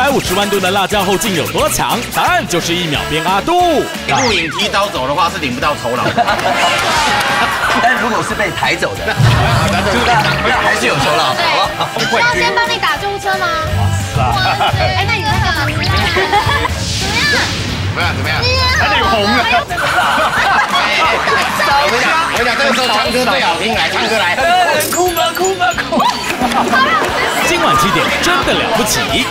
百五十万度的辣椒后劲有多强？答案就是一秒变阿杜。录影提刀走的话是领不到酬劳，但如果是被抬走的，那那还是有酬劳。需要先帮你打救护车吗？哇塞！哎，那你那个怎么样？怎么样？怎么样？还脸红了。我讲，我讲，这个时候唱歌最好听，来唱歌来。哭吧，哭吧，哭。今晚七点，真的了不起。